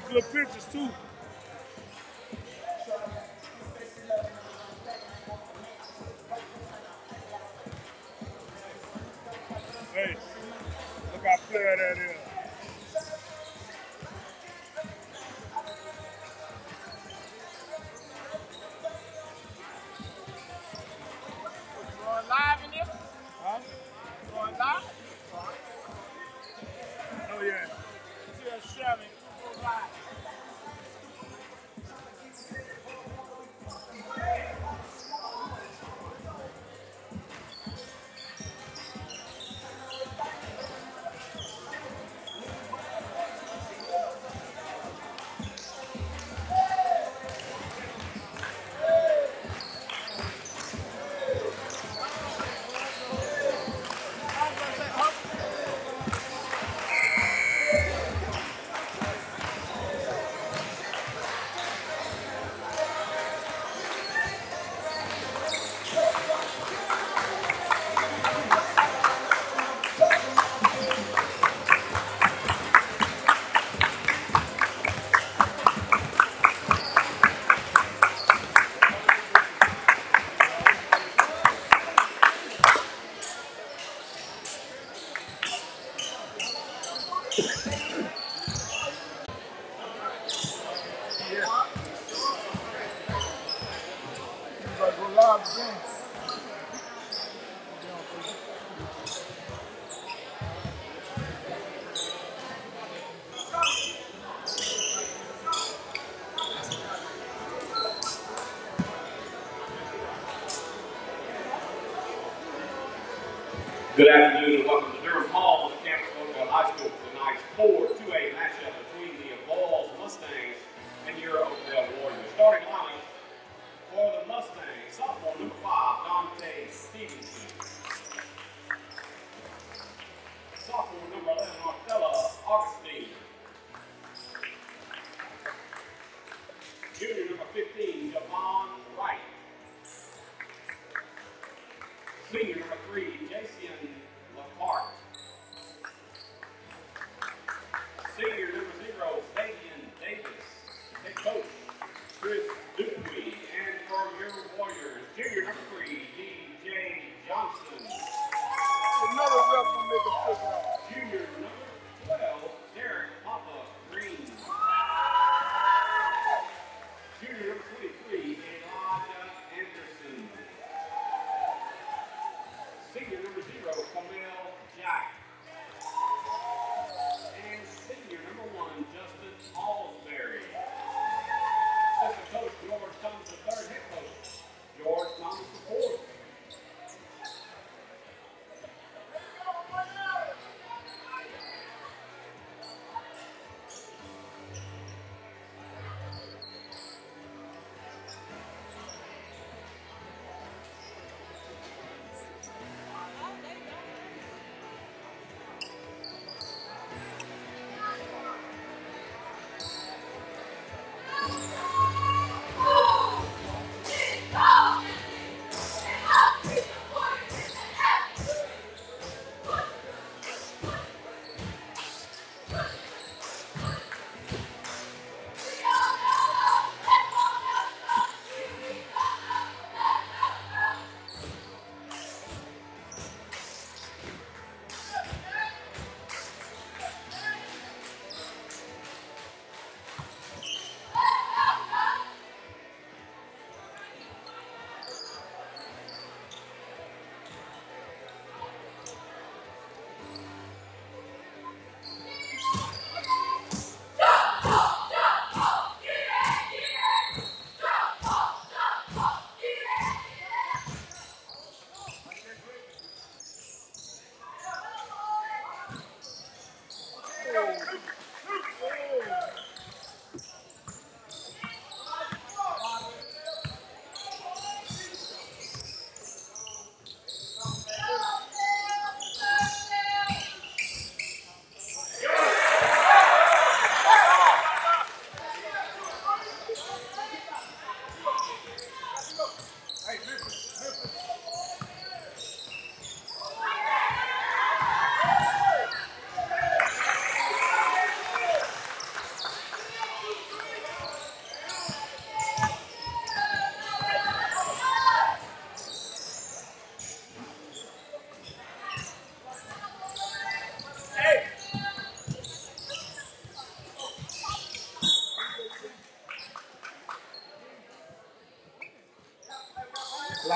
She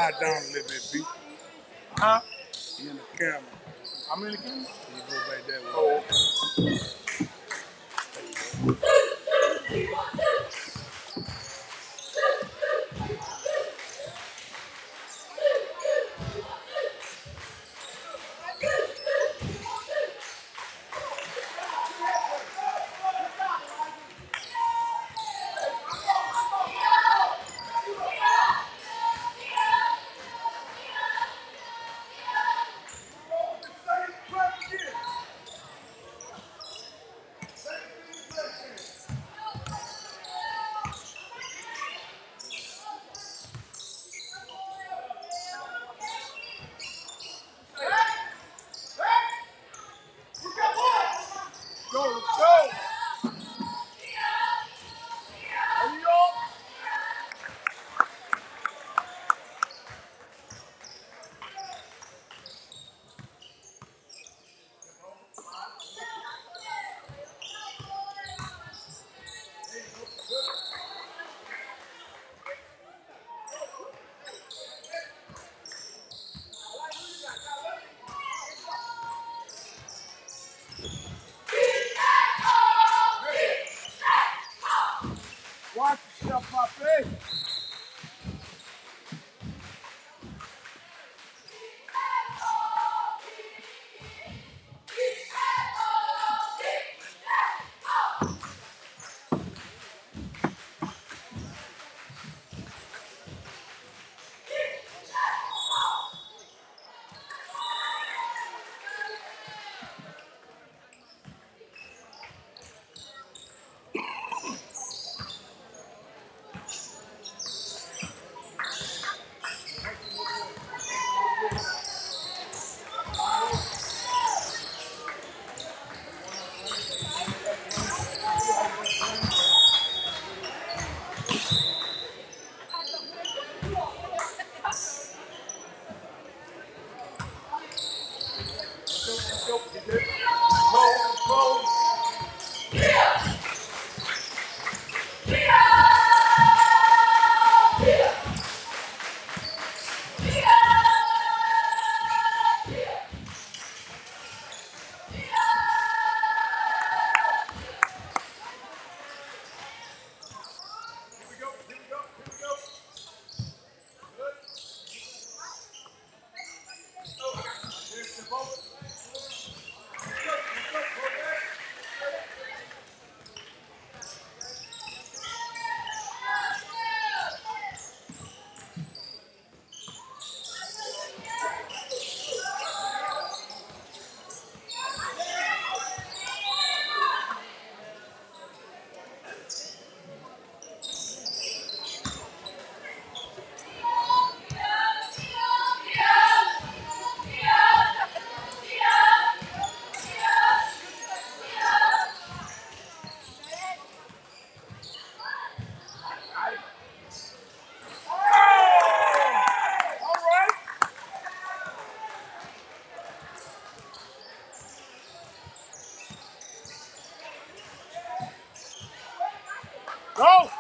lie down a little bit, B. Huh? You in the camera. I'm in the camera? Go!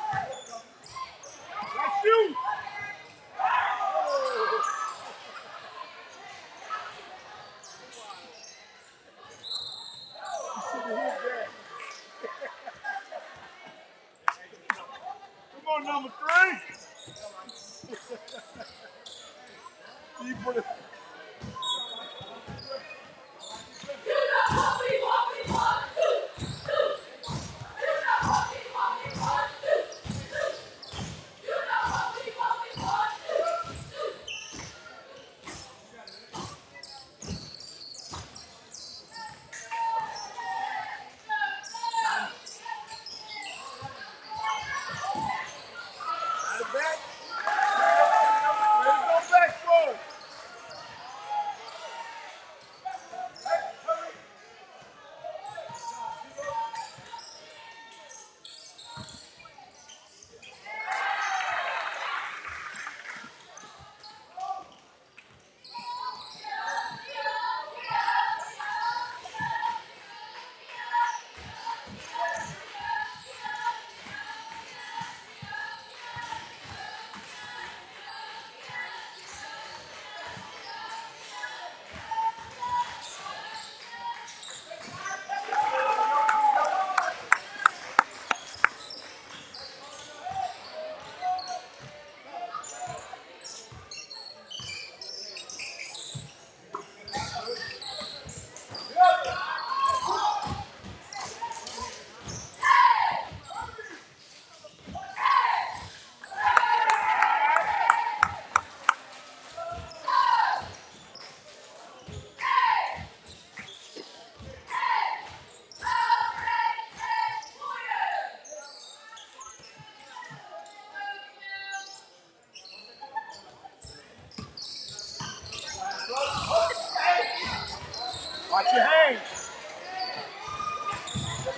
Watch your hands.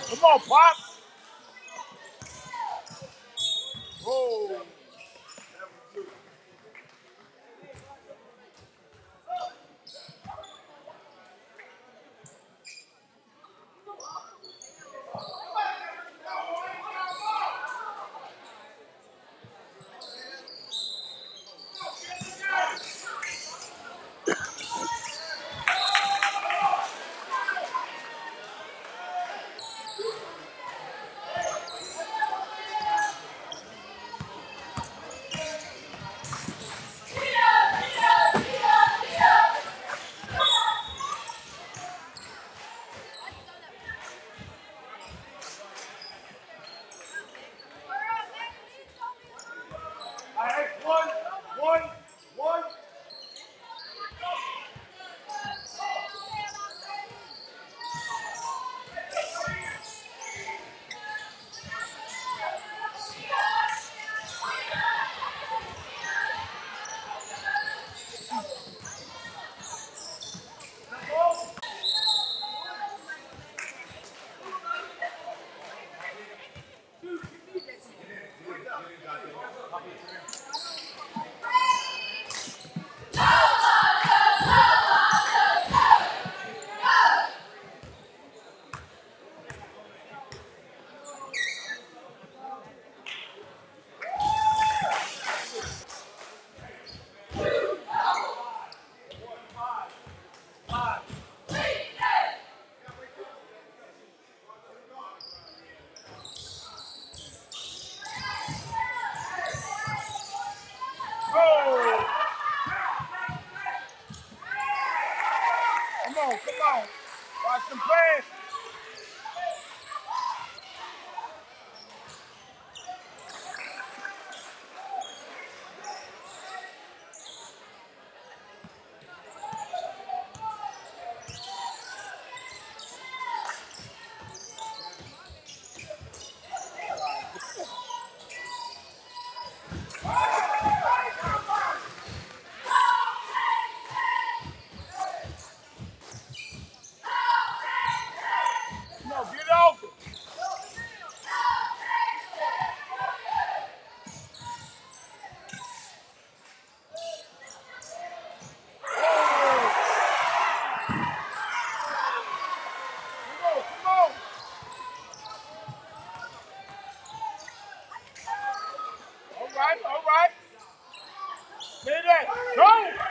Come on, Pop. Go.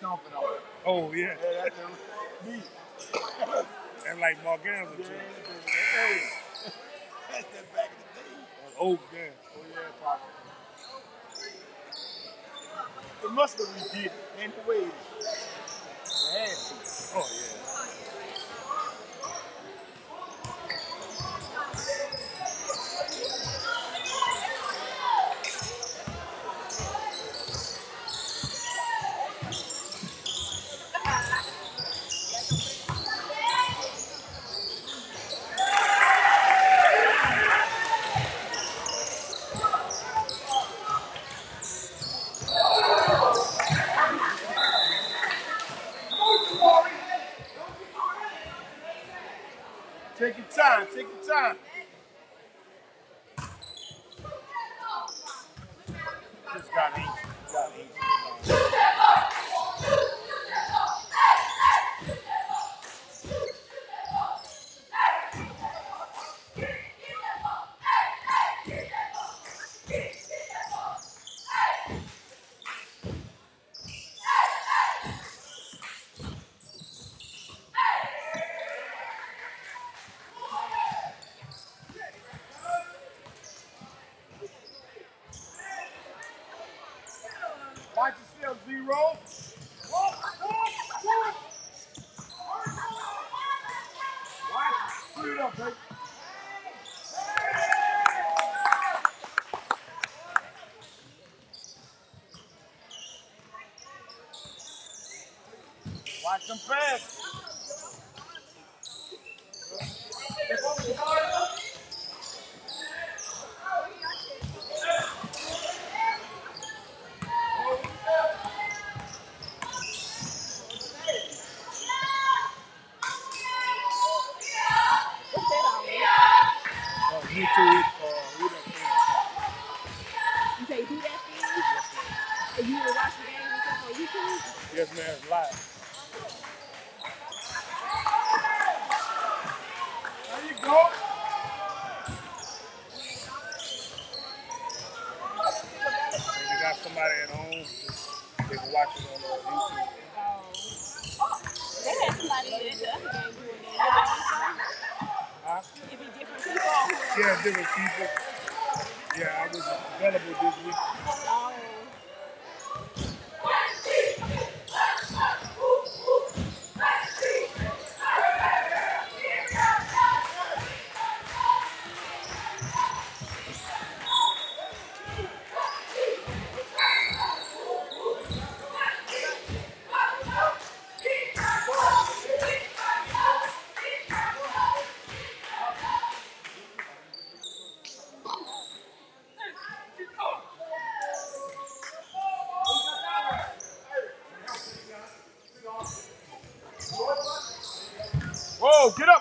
Stomping on it. Oh, yeah. Yeah, that's the beat. And like Mark Anderson, too. Hey, that's that back in the day. Oh, damn. Oh, yeah, probably. It must have did anyways. They Take your time. Just got easy. Got easy. Watch yourself, zero. Watch. Put it up, baby. Watch them. Get up,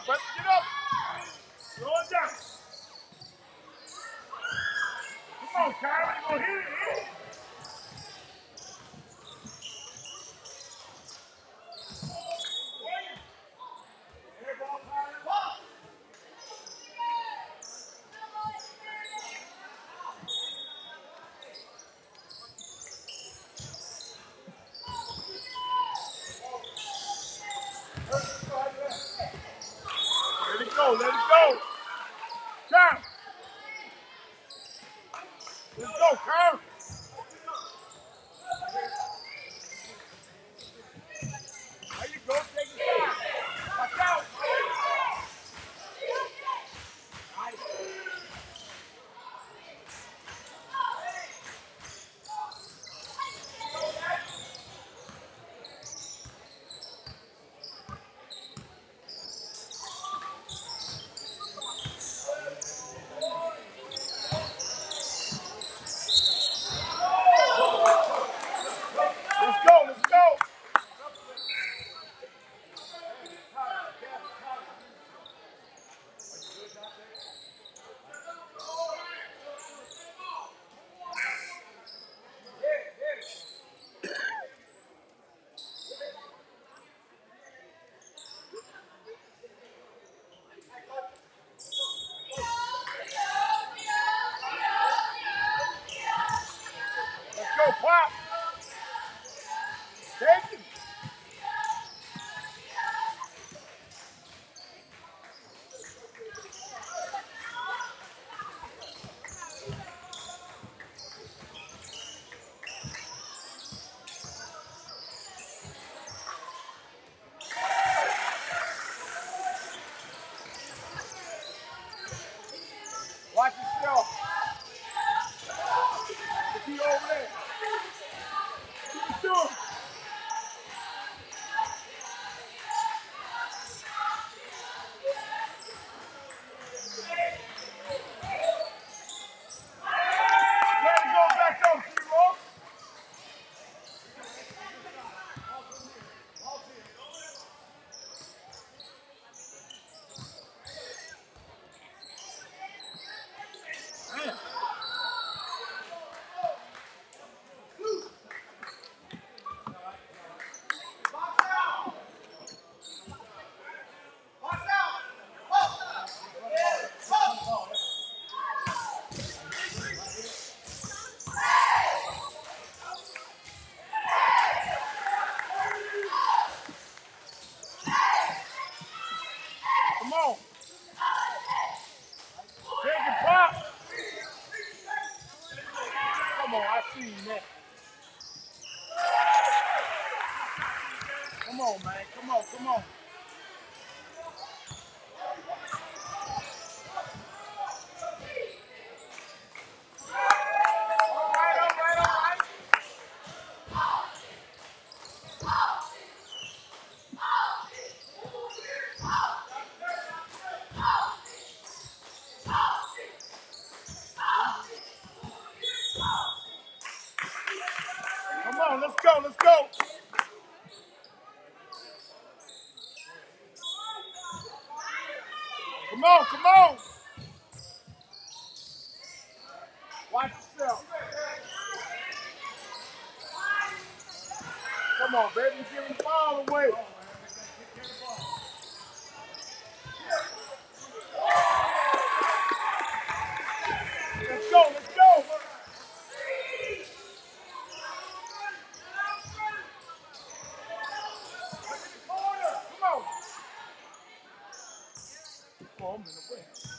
home and away.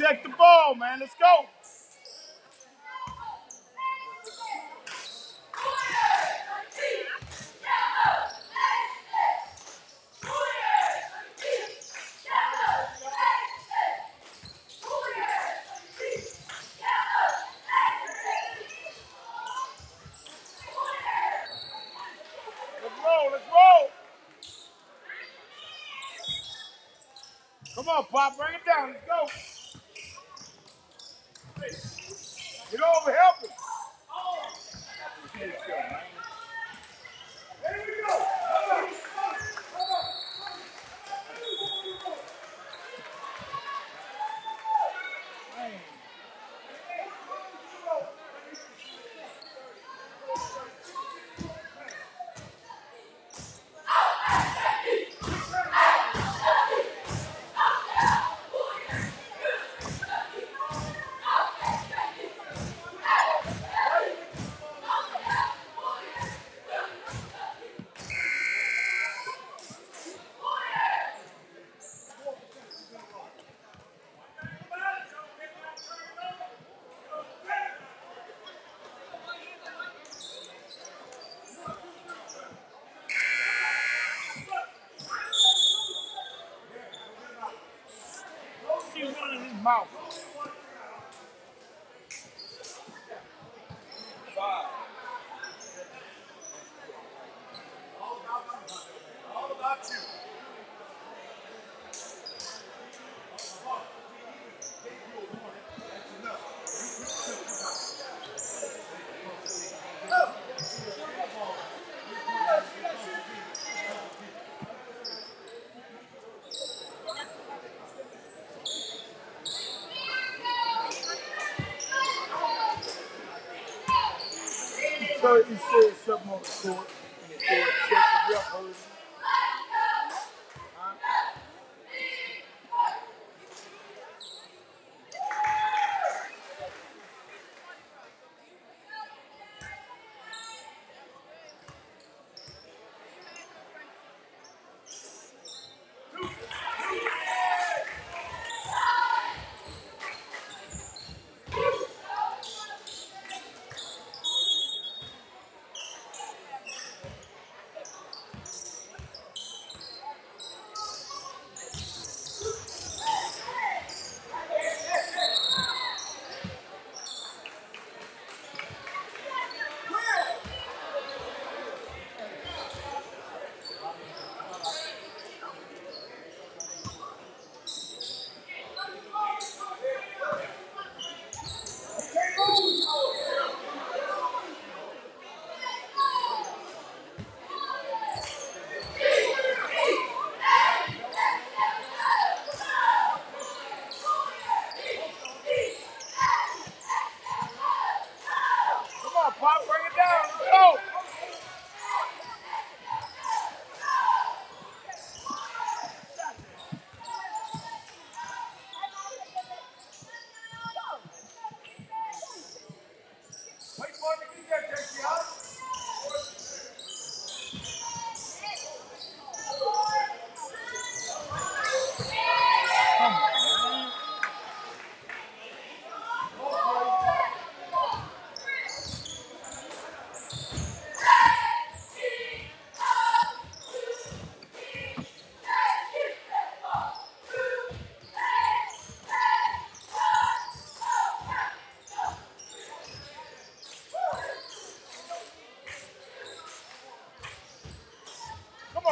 Check the ball, man. Let's go. Come on, Pop, bring it down. Let's go. over. Help So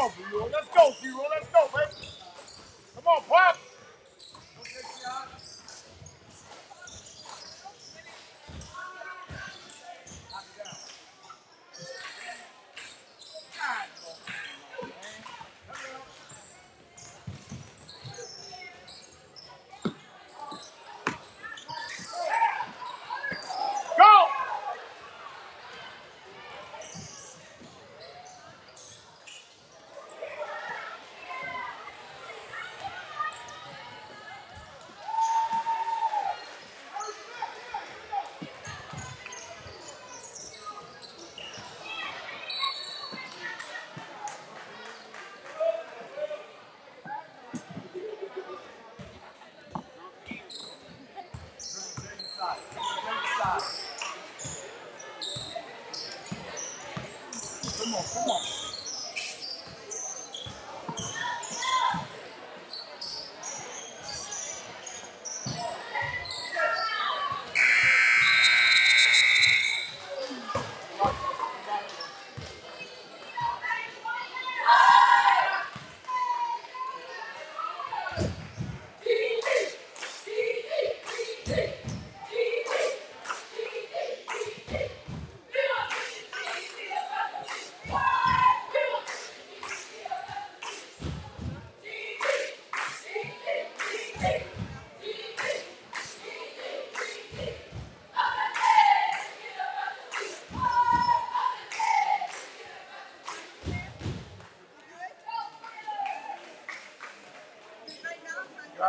off.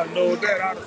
I know that I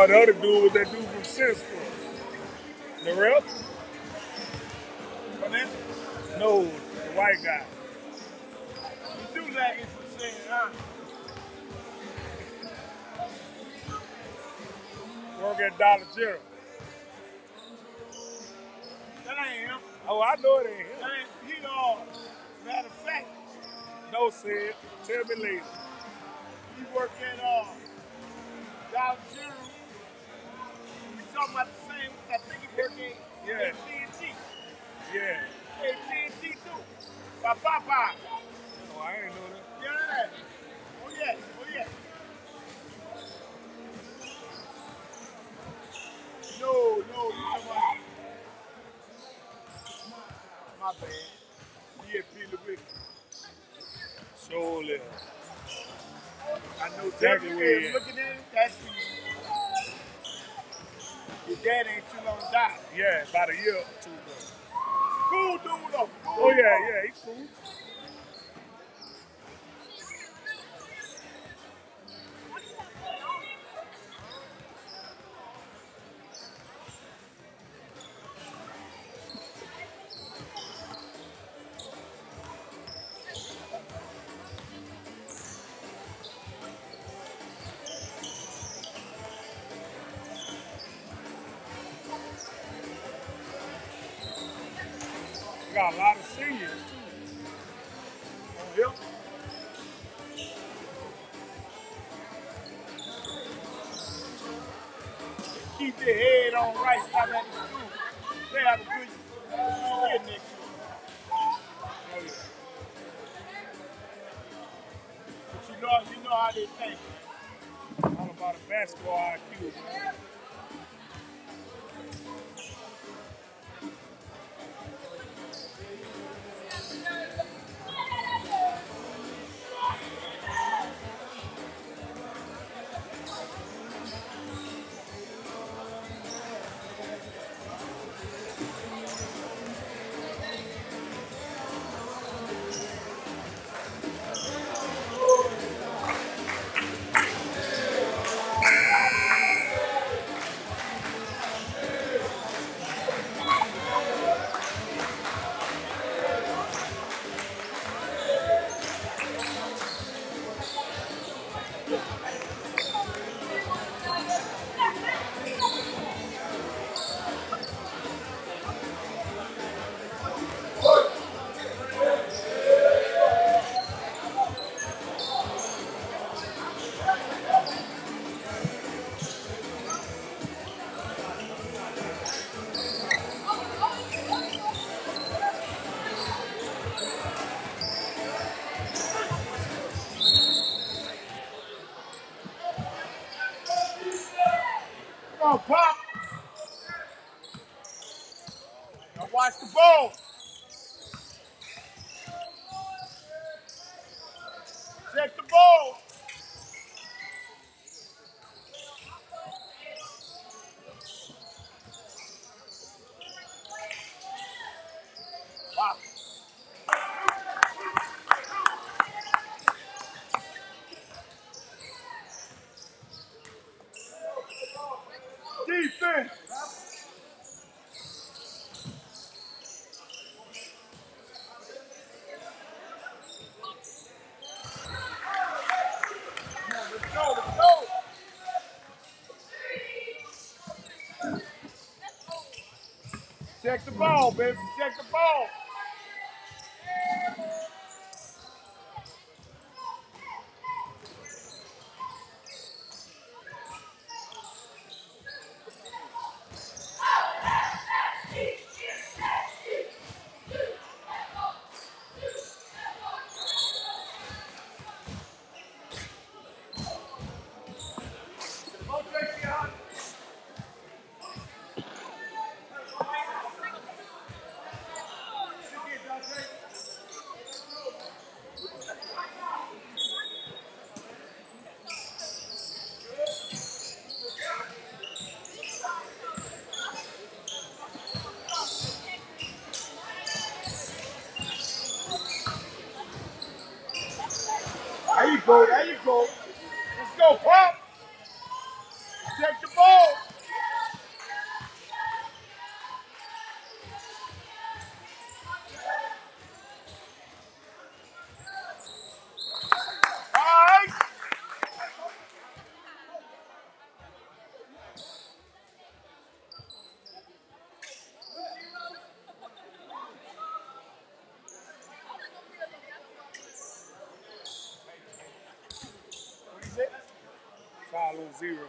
So the other dude was that Your dad ain't too long died. Yeah, about a year or two ago. Cool dude though. Cool oh yeah, yeah, he's cool. Check the ball, baby. Check the ball. follow zero.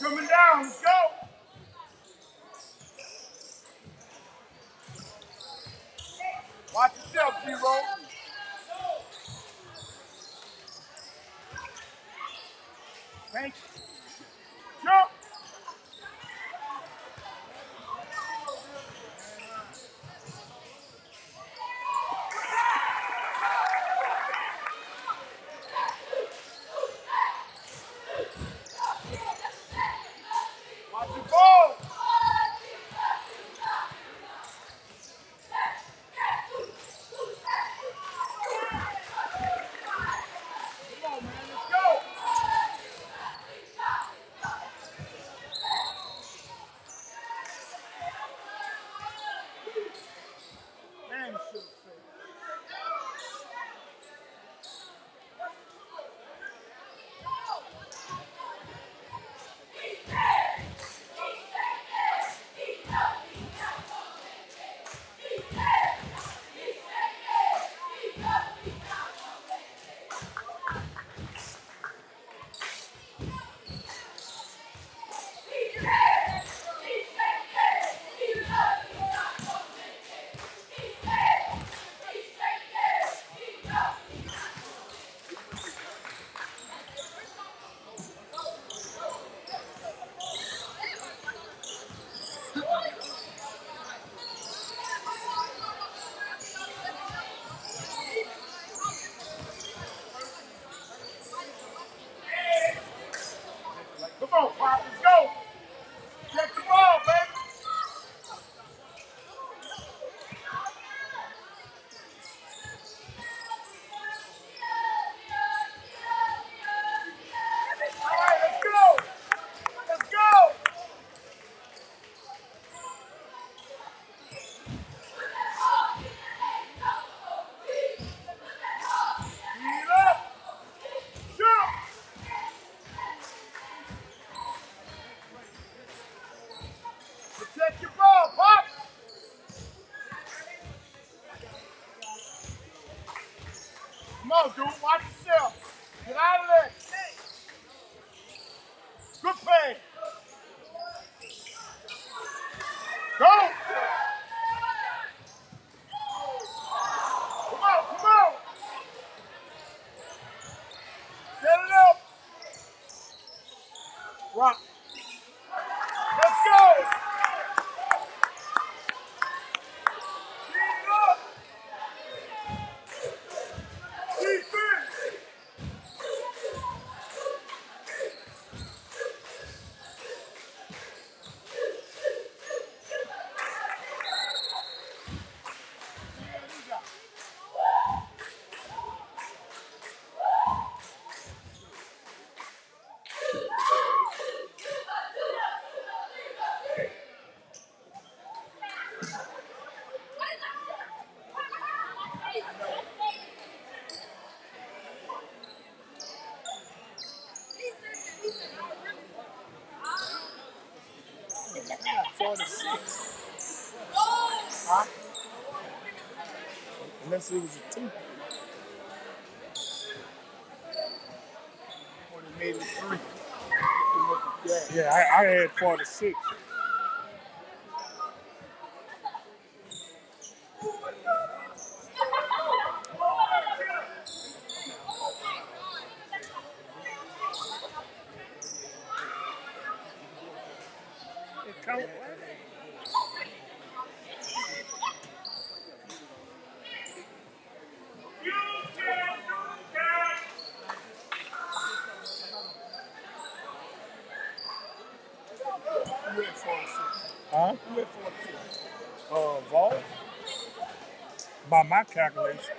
coming down. what yes. Huh? Unless it was a two. Or they made it three. Yeah, I, I had 46. calculation.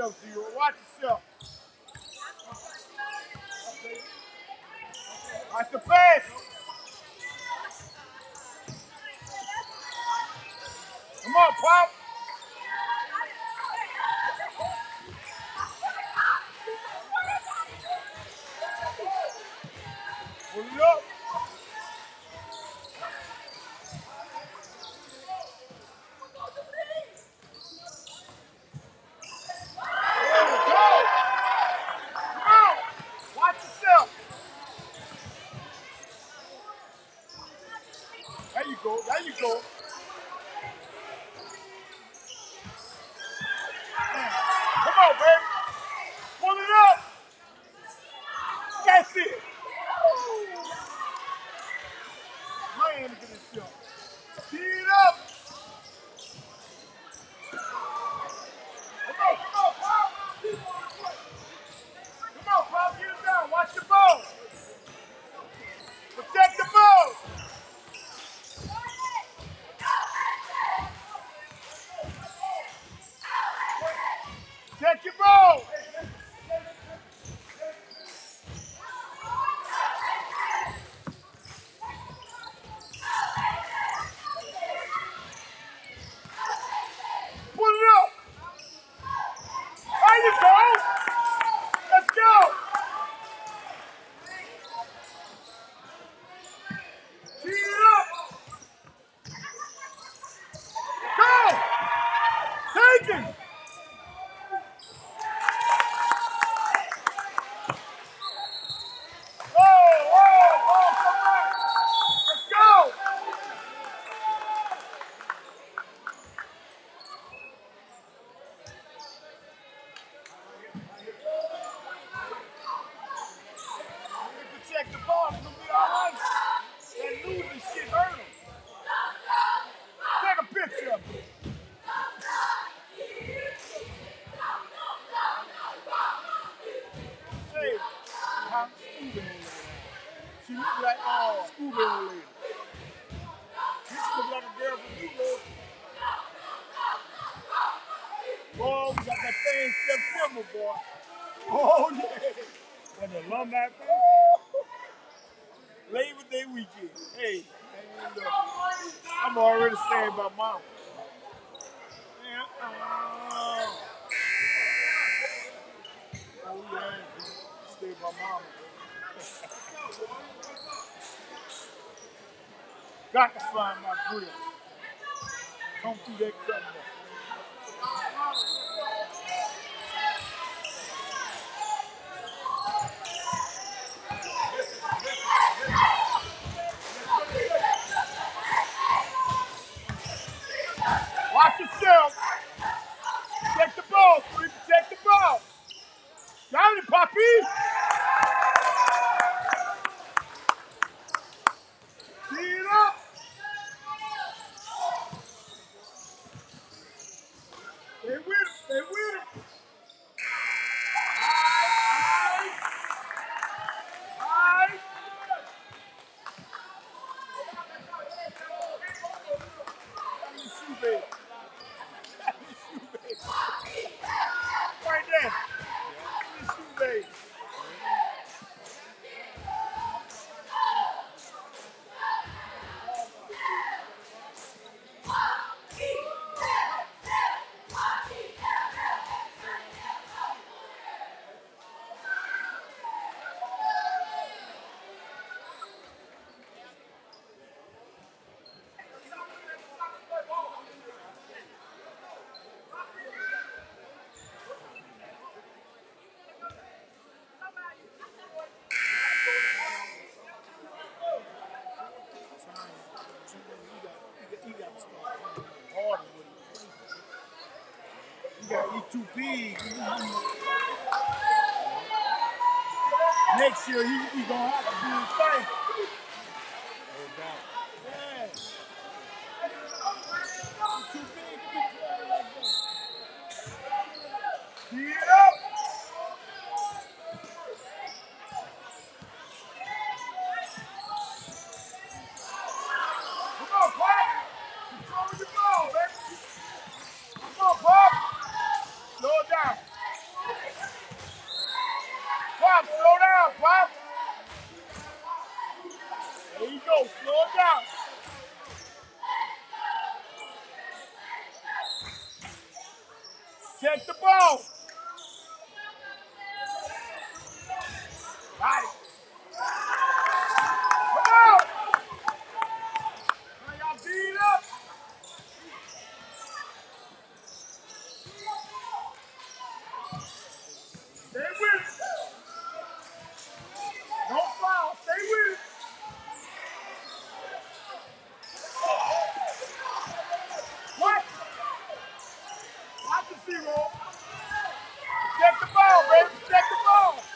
So to you. Watch you go. find my grill. Come through that cutting You too big. Next year, he's gonna have to big fight. Check the ball, baby. Protect the ball.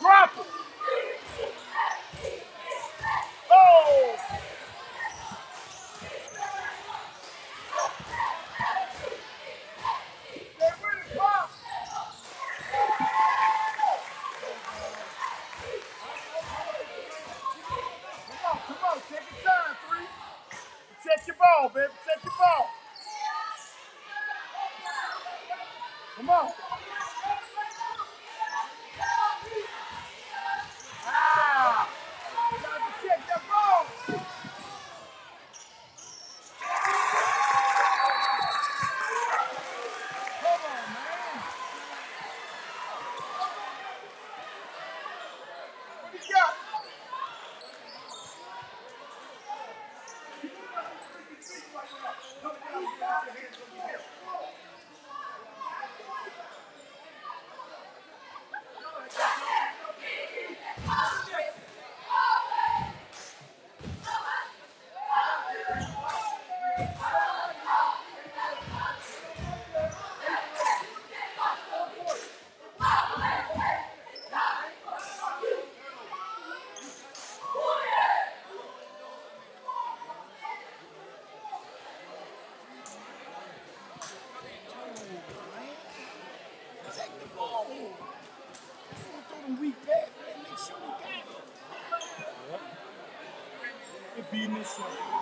Drop it! Oh! They win it, pop! Come on, come on, take your time, three. Protect your ball, baby, protect your ball. Come on. Ah! You gotta protect that ball. Come on, man. What you got? Protect the ball. Don't throw them weak pass, man. Make sure we got it. It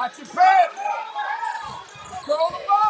Watch your pass. Throw the ball.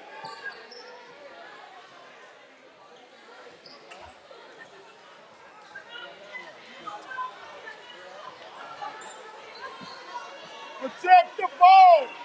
Protect the ball.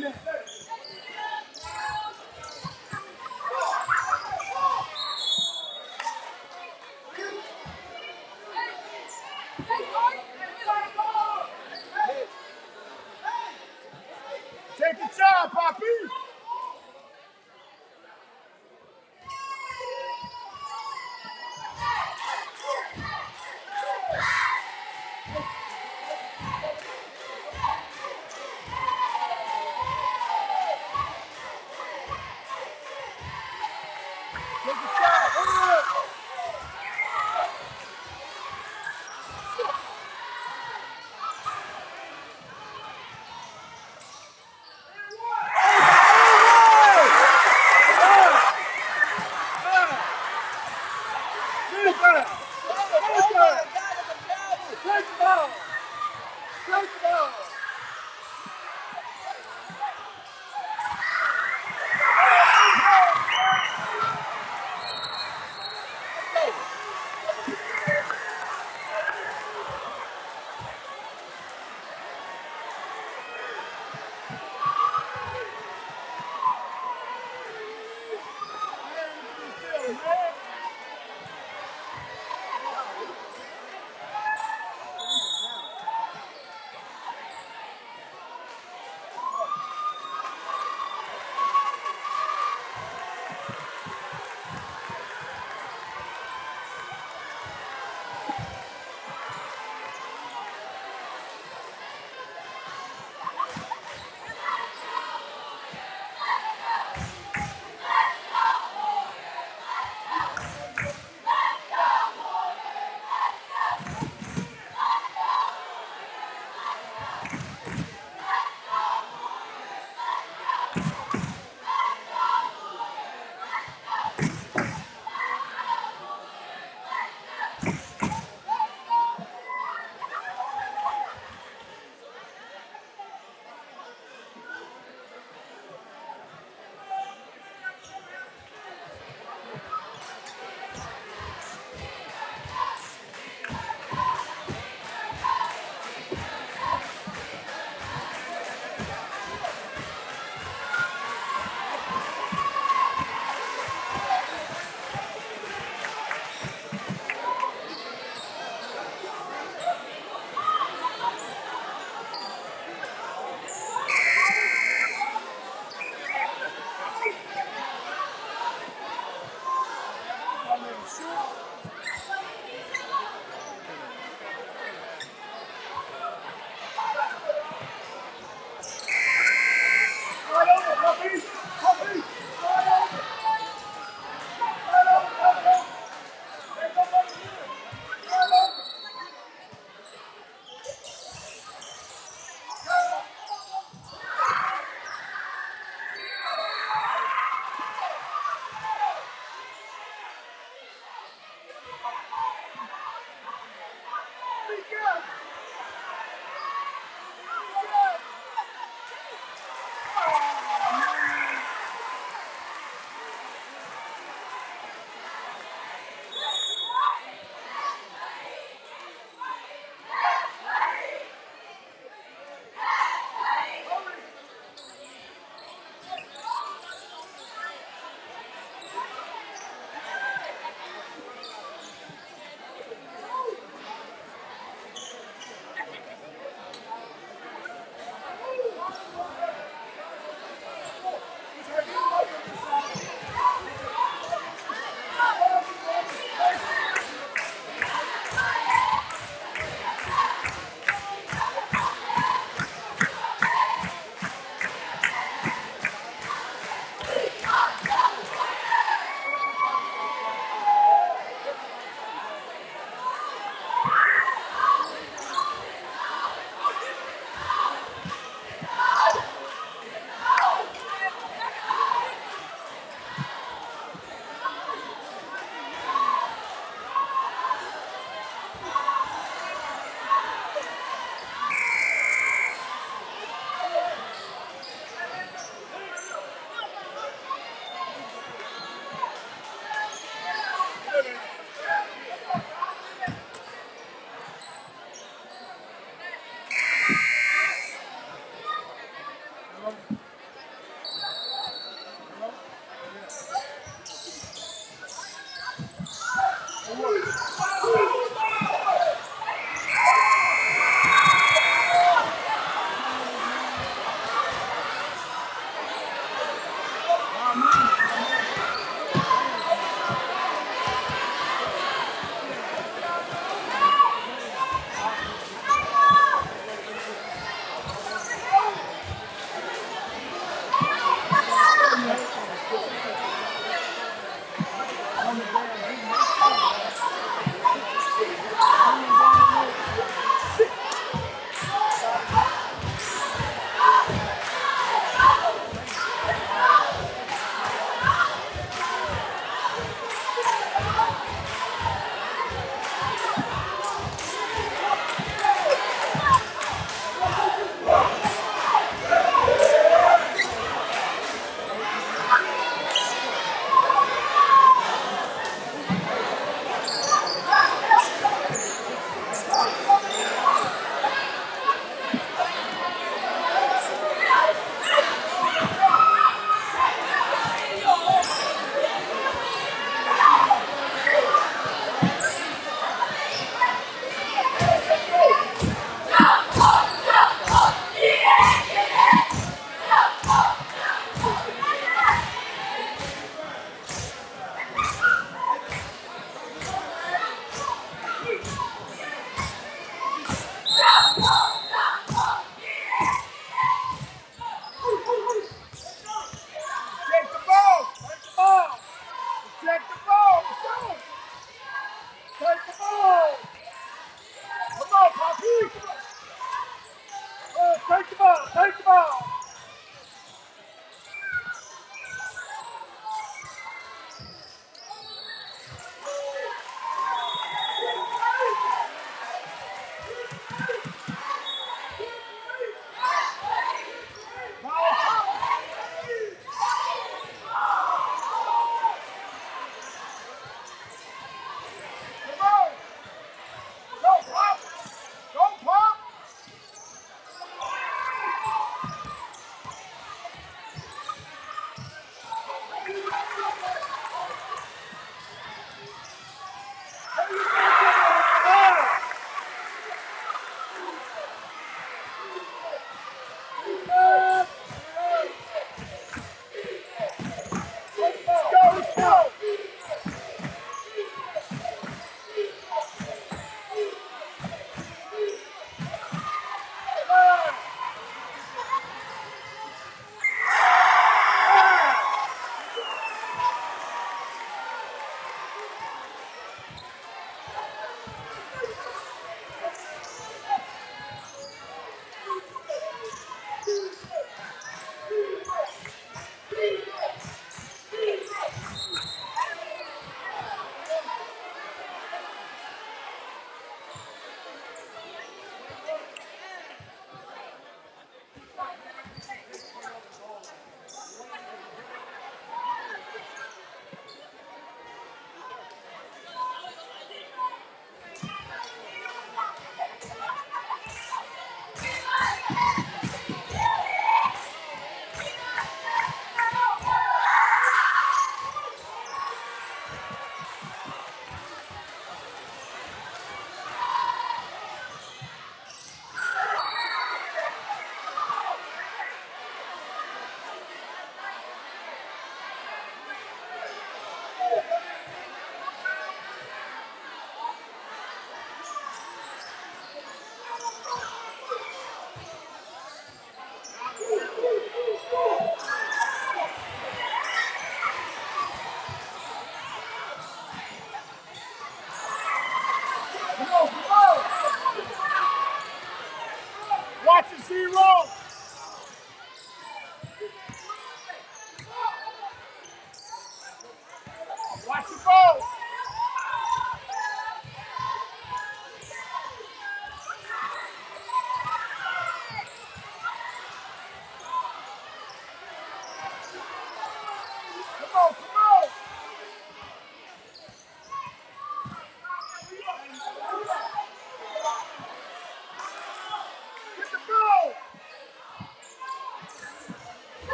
That